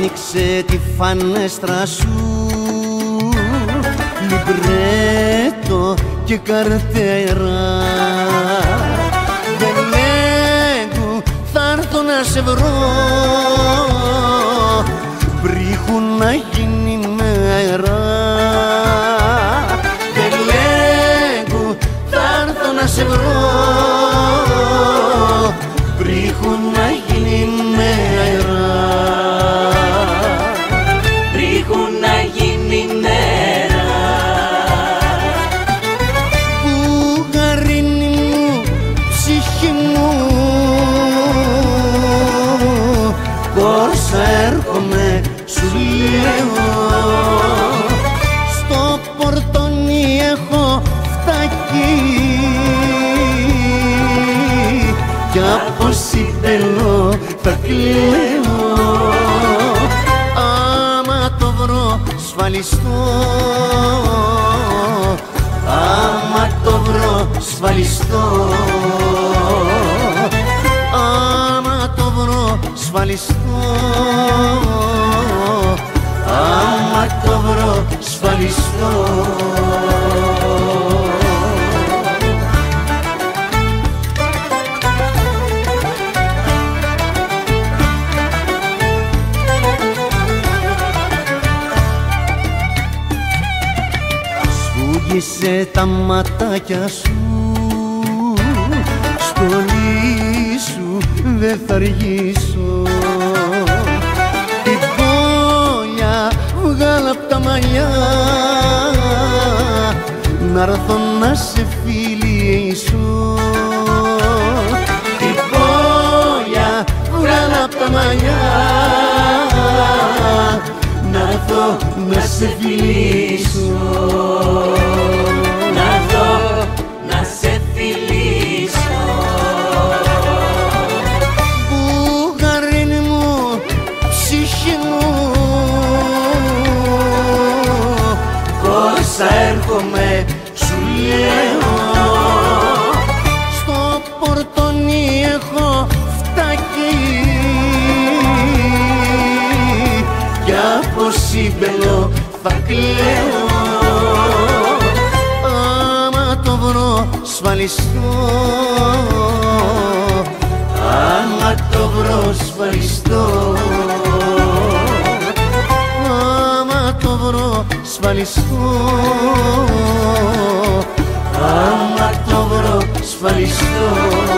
Άνοιξε τη φανέστρα σου. Λιμπρέτο και καρτέρα. Δεν λέγω θα έρθω να σε βρω. Βρίχουν να γίνει έρχομαι σου λέω Στο πορτόνι έχω φτάκι Κι από συμπελώ θα κλαίω. Άμα το βρω σφαλιστώ. Άμα το βρω σφαλιστώ. Άμα το βρω σφαλιστώ σφαλιστώ Σφούγγισε τα ματάκια σου Στολή σου δεν θα αργήσω βγάλα απ' τα μαλλιά. Να έρθω να σε φιλήσω. Την πόλια βγάλα απ' τα μαλλιά. Να έρθω να σε φιλήσω από σύμπελο θα κλαίω. Άμα το βρω σφαλιστώ. Άμα το βρω σφαλιστώ. Άμα το βρω σφαλιστώ. Άμα το βρω σφαλιστώ